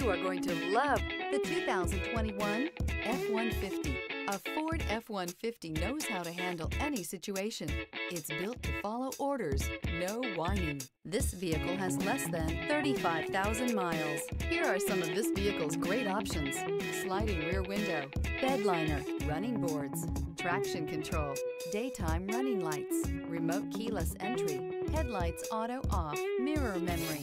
You are going to love the 2021 F-150. A Ford F-150 knows how to handle any situation. It's built to follow orders, no whining. This vehicle has less than 35,000 miles. Here are some of this vehicle's great options. Sliding rear window, bed liner, running boards, traction control, daytime running lights, remote keyless entry, headlights auto off, mirror memory,